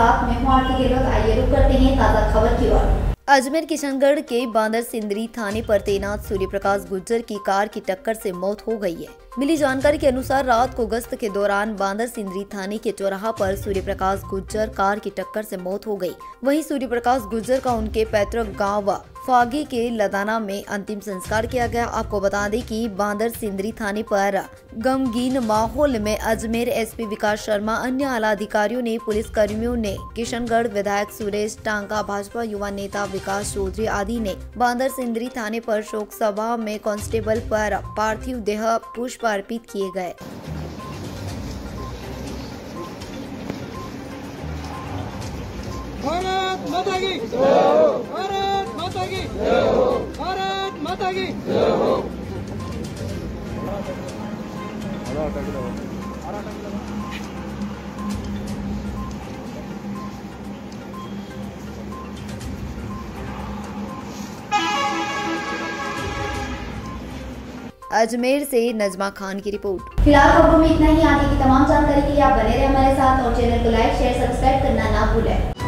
साथ में हूँ आरती गिलवत आइए, रुक करते हैं ताज़ा खबर की ओर। अजमेर किशनगढ़ के बांदर सिंदरी थाने पर तैनात सूर्यप्रकाश गुज्जर की कार की टक्कर से मौत हो गई है। मिली जानकारी के अनुसार रात को गश्त के दौरान बांदर सिंदरी थाने के चौराहा पर सूर्य प्रकाश गुज्जर कार की टक्कर से मौत हो गई। वहीं सूर्य प्रकाश गुज्जर का उनके पैतृक गाँव फागी के लदाना में अंतिम संस्कार किया गया। आपको बता दें कि बांदर सिंदरी थाने पर गमगीन माहौल में अजमेर एसपी विकास शर्मा, अन्य आला अधिकारियों ने पुलिस कर्मियों ने किशनगढ़ विधायक सुरेश टांका भाजपा युवा नेता विकास चौधरी आदि ने बांदर सिंदरी थाने पर शोक सभा में कांस्टेबल पर पार्थिव देह पुष्प अर्पित किए गए। भारत माता की। भारत माता की। भारत माता की। अजमेर से नजमा खान की रिपोर्ट। फ़िलहाल खबरों में इतना ही। आगे की तमाम जानकारी के लिए आप बने रहे हमारे साथ और चैनल को लाइक शेयर सब्सक्राइब करना ना भूलें।